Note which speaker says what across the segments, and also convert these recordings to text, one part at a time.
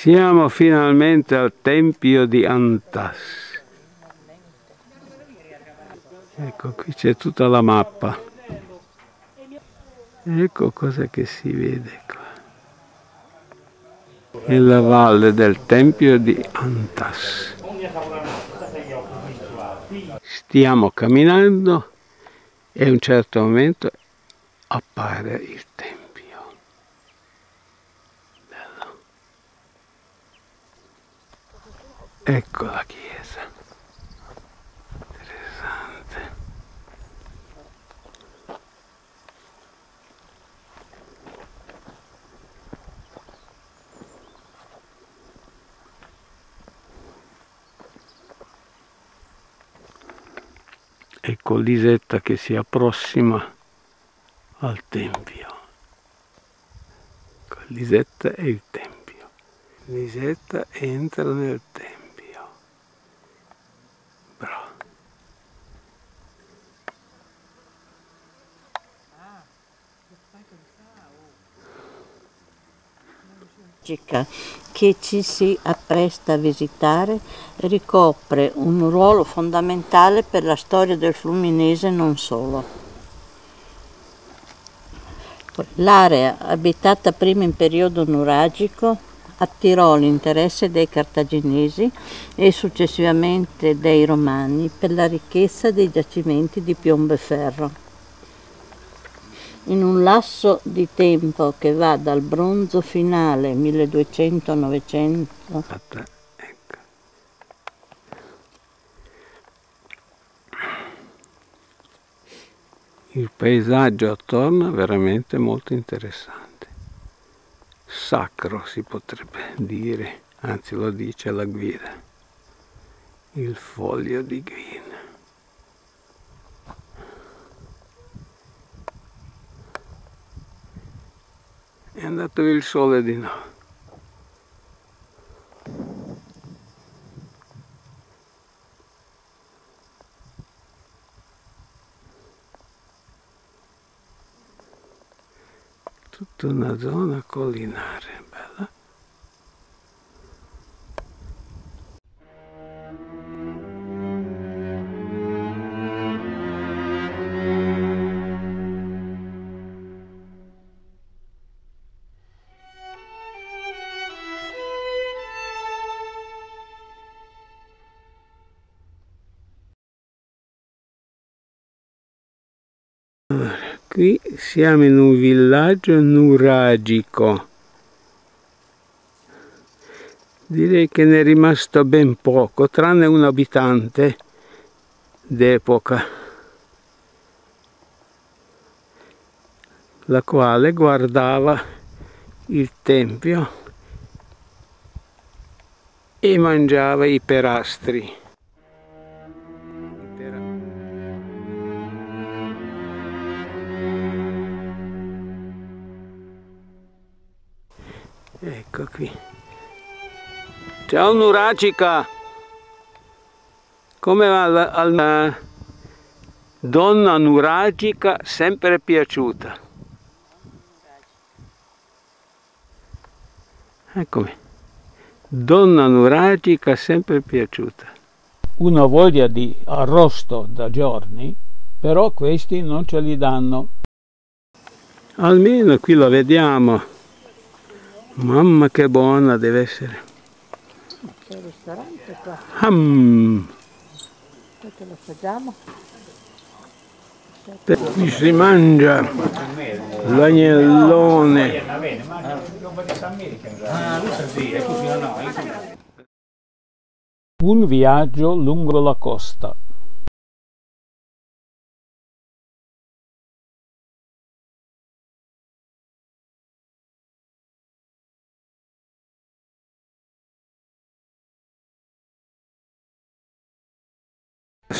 Speaker 1: Siamo finalmente al tempio di Antas. Ecco, qui c'è tutta la mappa. Ecco cosa che si vede qua. Nella valle del tempio di Antas. Stiamo camminando e a un certo momento appare il tempio. Ecco la chiesa. Interessante. Ecco Lisetta che si approssima al tempio. Ecco, Lisetta è il tempio. Lisetta entra nel tempio.
Speaker 2: Che ci si appresta a visitare ricopre un ruolo fondamentale per la storia del Fluminese non solo. L'area, abitata prima in periodo nuragico, attirò l'interesse dei cartaginesi e successivamente dei romani per la ricchezza dei giacimenti di piombo e ferro in un lasso di tempo che va dal bronzo finale 1200-900 ecco.
Speaker 1: il paesaggio attorno è veramente molto interessante. Sacro si potrebbe dire anzi lo dice la guida il foglio di guida è andato via il sole di no. Tutta una zona collinare, Qui siamo in un villaggio nuragico. Direi che ne è rimasto ben poco, tranne un abitante d'epoca, la quale guardava il tempio e mangiava i perastri. Ecco qui. Ciao Nuracica! Come va la, la donna nuragica sempre piaciuta? Eccomi. Donna nuragica sempre piaciuta.
Speaker 3: Una voglia di arrosto da giorni, però questi non ce li danno.
Speaker 1: Almeno qui lo vediamo. Mamma che buona deve essere.
Speaker 2: C'è il ristorante qua.
Speaker 1: Um.
Speaker 2: Poi ce lo assaggiamo.
Speaker 1: Qui si mangia l'agnellone.
Speaker 3: Un viaggio lungo la costa.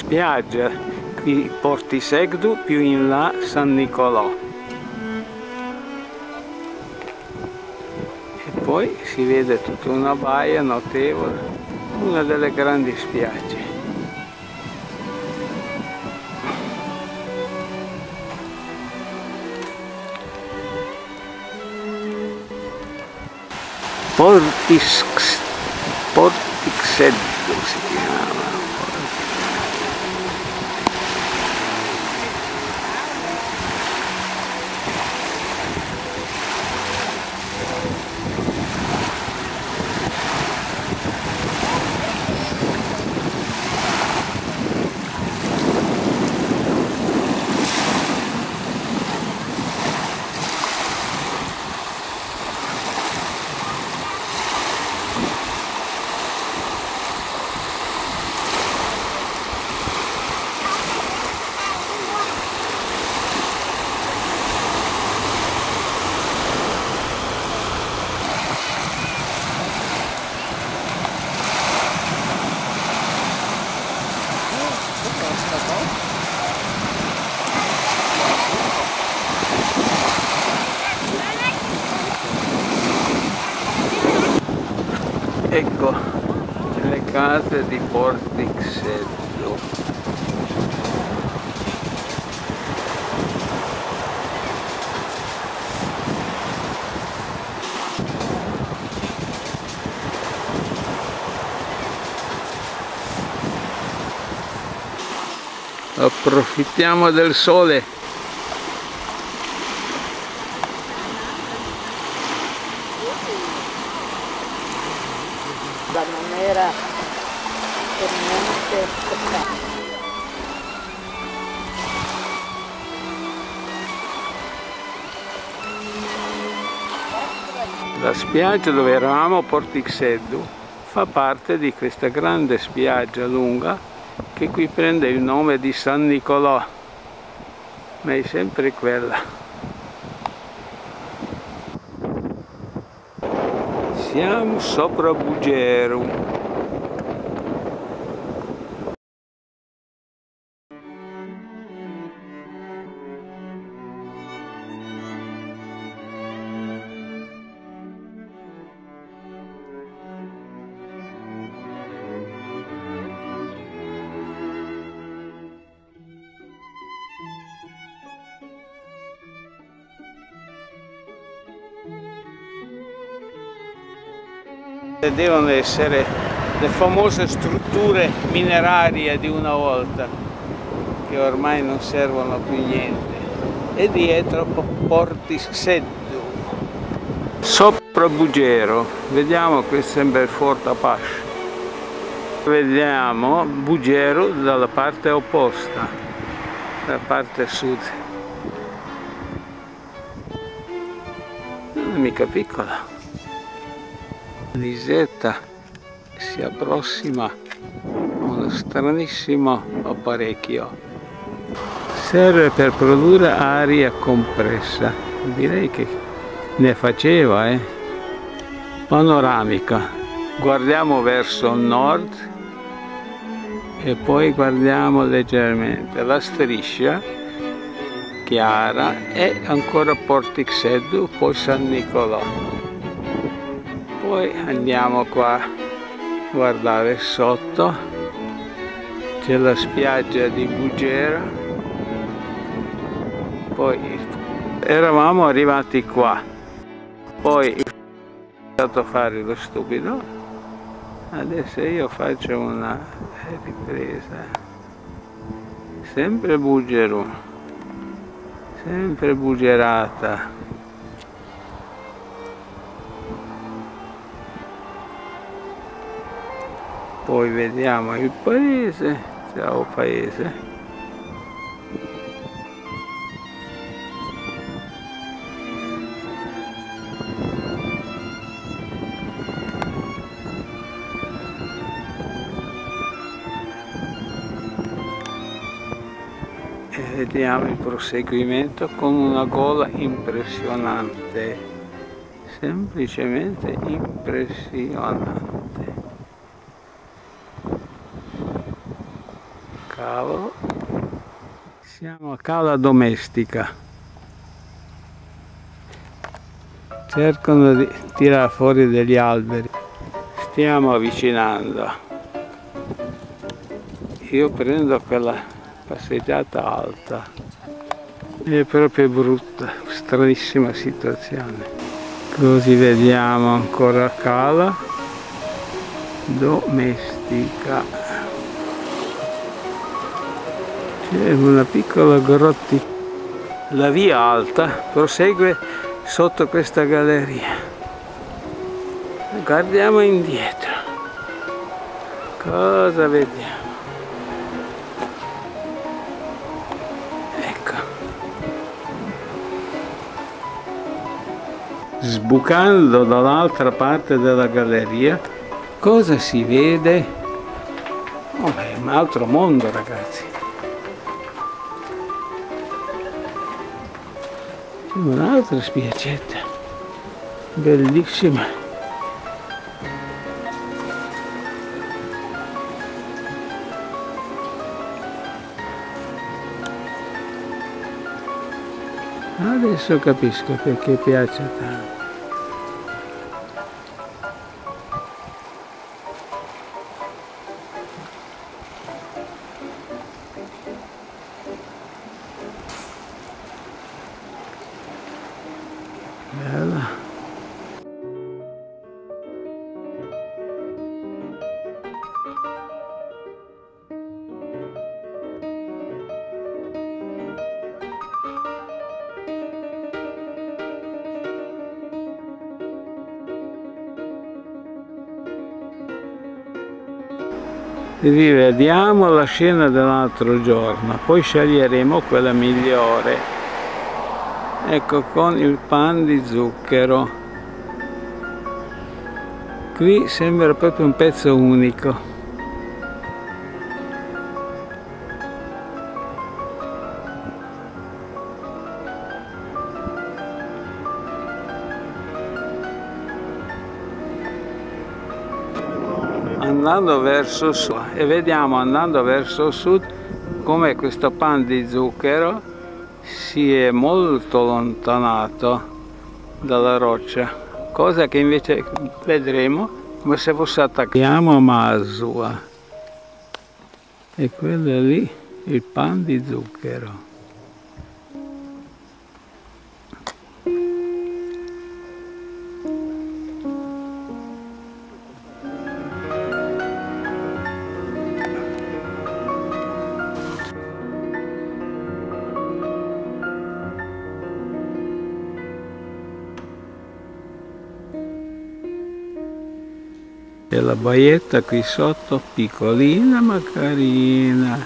Speaker 1: Spiaggia qui Porti Segdu più in là San Nicolò e poi si vede tutta una baia notevole una delle grandi spiagge Portis, Portixeddo si chiama. Ecco case di Portixello. Approfittiamo del sole
Speaker 2: per niente spettacolo.
Speaker 1: La spiaggia dove eravamo, Portixeddu, fa parte di questa grande spiaggia lunga che qui prende il nome di San Nicolò, ma è sempre quella. Siamo sopra Bugero. Devono essere le famose strutture minerarie di una volta, che ormai non servono più niente. E dietro Portiseddu. Sopra Bugero, vediamo questo sembra il Fort Apache. Vediamo Bugero dalla parte opposta, dalla parte sud. Non è mica piccola. Lisetta si approssima uno stranissimo apparecchio. Serve per produrre aria compressa. Direi che ne faceva, eh. Panoramica. Guardiamo verso nord e poi guardiamo leggermente la striscia chiara e ancora Portixeddu, poi San Nicolò poi andiamo qua a guardare sotto. C'è la spiaggia di Bugera poi eravamo arrivati qua. Poi ho iniziato a fare lo stupido. Adesso io faccio una ripresa. Sempre Bugero sempre bugerata poi vediamo il paese ciao paese. E vediamo il proseguimento con una gola impressionante. Semplicemente impressionante siamo a cala domestica. Cercano di tirare fuori degli alberi. Stiamo avvicinando. Io prendo quella passeggiata alta. È proprio brutta stranissima situazione. Così vediamo ancora cala domestica c'è una piccola grottica la via alta prosegue sotto questa galleria. Guardiamo indietro. Cosa vediamo? Sbucando dall'altra parte della galleria cosa si vede? Oh, è un altro mondo ragazzi un'altra spiaccetta. Bellissima. Adesso capisco perché piace tanto rivediamo la scena dell'altro giorno poi sceglieremo quella migliore. Ecco con il pan di zucchero. Qui sembra proprio un pezzo unico andando verso sud e vediamo andando verso sud come questo pan di zucchero si è molto allontanato dalla roccia cosa che invece vedremo come se fosse attaccato. A Masua e quello lì il pan di zucchero e la baietta qui sotto piccolina ma carina.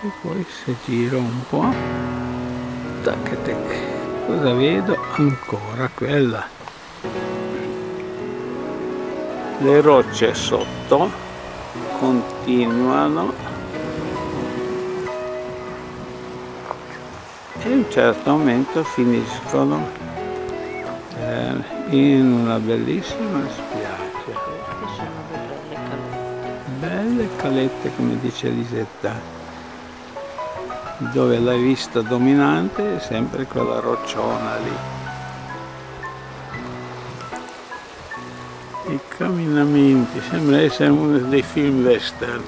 Speaker 1: E poi se giro un po' tac tac. Cosa vedo? Ancora quella. Le rocce sotto continuano. E a un certo momento finiscono in una bellissima spiaggia.
Speaker 2: Queste sono le belle calette.
Speaker 1: Belle calette come dice Lisetta, dove la vista dominante è sempre quella rocciona lì. I camminamenti, sembra essere uno dei film western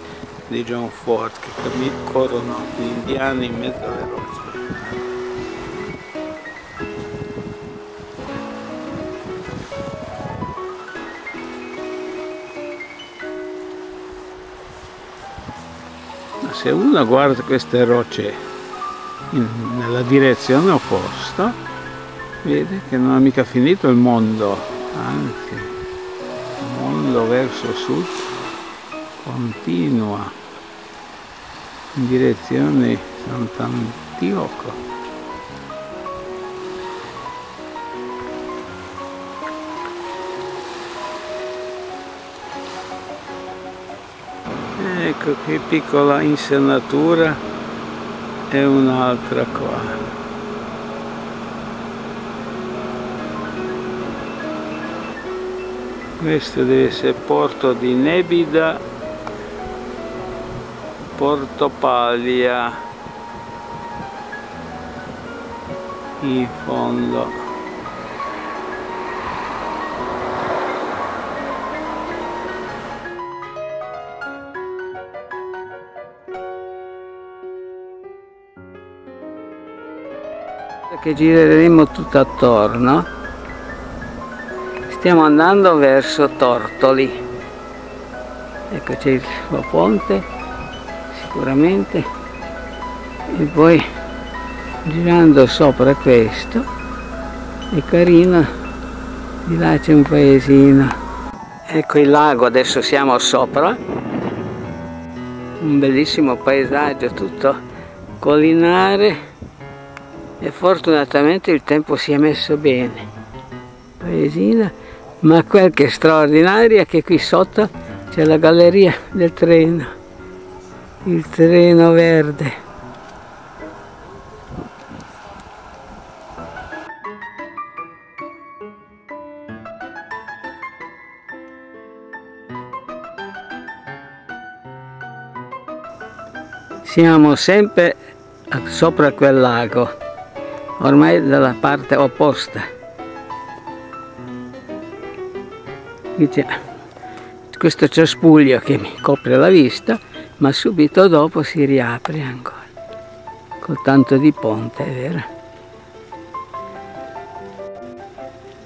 Speaker 1: di John Ford che corrono gli indiani in mezzo alle rocce. Se uno guarda queste rocce in, nella direzione opposta vede che non ha mica finito il mondo anzi il mondo verso sud continua in direzione Sant'Antioco ecco qui piccola insenatura e un'altra qua. Questo deve essere porto di Nebida Porto Paglia in fondo che gireremo tutto attorno. Stiamo andando verso Tortoli. Ecco c'è il suo ponte sicuramente. E poi girando sopra questo è carino di là c'è un paesino. Ecco il lago adesso siamo sopra. Un bellissimo paesaggio tutto collinare e fortunatamente il tempo si è messo bene. Paesina ma quel che è straordinario è che qui sotto c'è la galleria del treno il treno verde. Siamo sempre sopra quel lago ormai dalla parte opposta. Questo cespuglio che mi copre la vista ma subito dopo si riapre ancora col tanto di ponte è vero?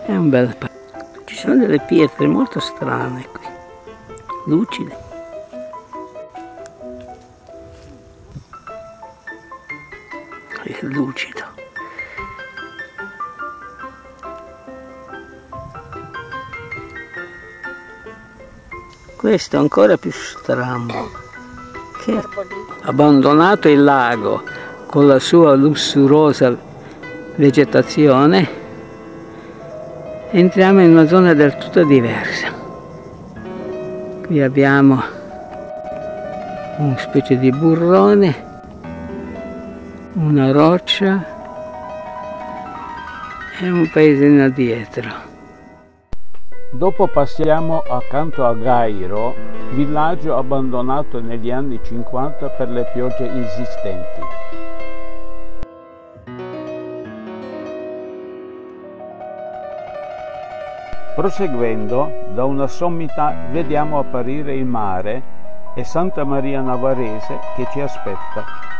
Speaker 1: È un bel ci sono delle pietre molto strane qui lucide. Lucido questo è ancora più strano. Che abbandonato il lago con la sua lussurosa vegetazione entriamo in una zona del tutto diversa. Qui abbiamo una specie di burrone una roccia e un paesino dietro
Speaker 3: Dopo passiamo accanto a Gairo, villaggio abbandonato negli anni 50 per le piogge insistenti. Proseguendo, da una sommità vediamo apparire il mare e Santa Maria Navarese che ci aspetta.